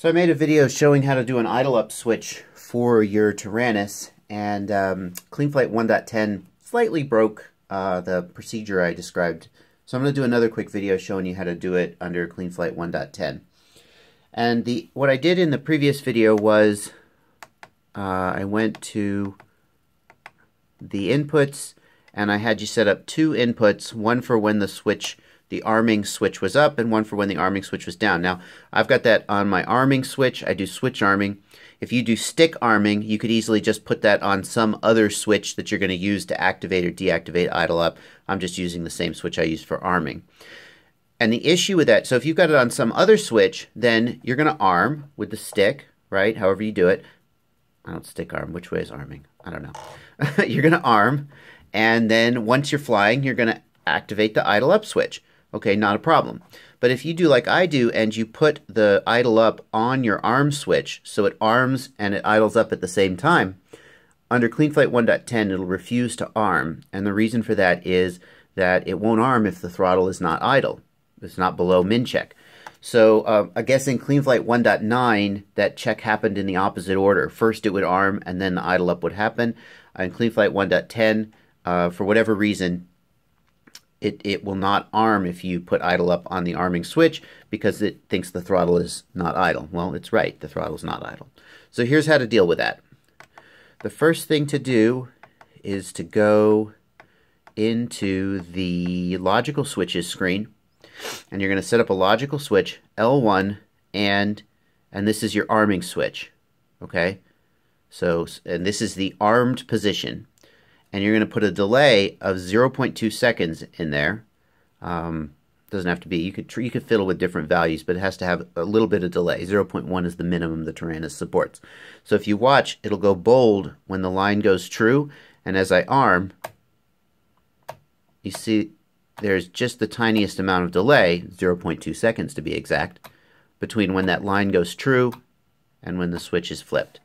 So I made a video showing how to do an idle up switch for your Taranis, and um, CleanFlight 1.10 slightly broke uh, the procedure I described. So I'm going to do another quick video showing you how to do it under CleanFlight 1.10. And the what I did in the previous video was uh, I went to the inputs and I had you set up two inputs, one for when the switch the arming switch was up and one for when the arming switch was down. Now, I've got that on my arming switch. I do switch arming. If you do stick arming, you could easily just put that on some other switch that you're going to use to activate or deactivate idle up. I'm just using the same switch I use for arming. And the issue with that, so if you've got it on some other switch, then you're going to arm with the stick, right? However you do it. I don't stick arm. Which way is arming? I don't know. you're going to arm. And then once you're flying, you're going to activate the idle up switch. Okay, not a problem. But if you do like I do and you put the idle up on your arm switch so it arms and it idles up at the same time, under CleanFlight 1.10 it'll refuse to arm. And the reason for that is that it won't arm if the throttle is not idle. It's not below min check. So uh, I guess in CleanFlight 1.9 that check happened in the opposite order. First it would arm and then the idle up would happen. In CleanFlight 1.10, uh, for whatever reason, it, it will not arm if you put idle up on the arming switch because it thinks the throttle is not idle. Well, it's right, the throttle is not idle. So here's how to deal with that. The first thing to do is to go into the logical switches screen and you're going to set up a logical switch L1 and and this is your arming switch okay so and this is the armed position and you're going to put a delay of 0.2 seconds in there. Um, doesn't have to be. You could you could fiddle with different values, but it has to have a little bit of delay. 0.1 is the minimum the Taranis supports. So if you watch, it'll go bold when the line goes true, and as I arm, you see there's just the tiniest amount of delay, 0.2 seconds to be exact, between when that line goes true and when the switch is flipped.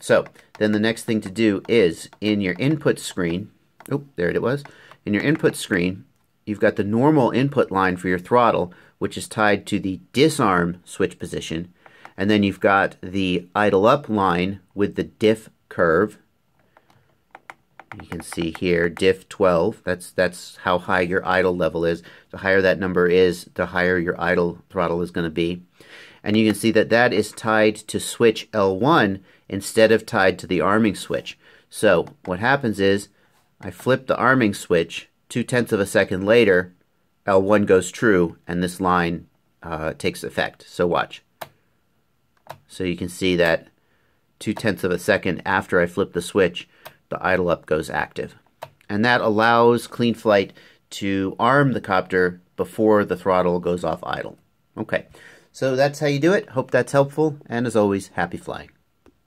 So then the next thing to do is in your input screen, oh, there it was. In your input screen, you've got the normal input line for your throttle, which is tied to the disarm switch position. And then you've got the idle up line with the diff curve. You can see here, diff 12. That's, that's how high your idle level is. The higher that number is, the higher your idle throttle is going to be. And you can see that that is tied to switch L1 instead of tied to the arming switch. So what happens is I flip the arming switch, two tenths of a second later, L1 goes true, and this line uh, takes effect. So watch. So you can see that two tenths of a second after I flip the switch, the idle up goes active. And that allows CleanFlight to arm the copter before the throttle goes off idle. Okay, so that's how you do it. Hope that's helpful, and as always, happy flying.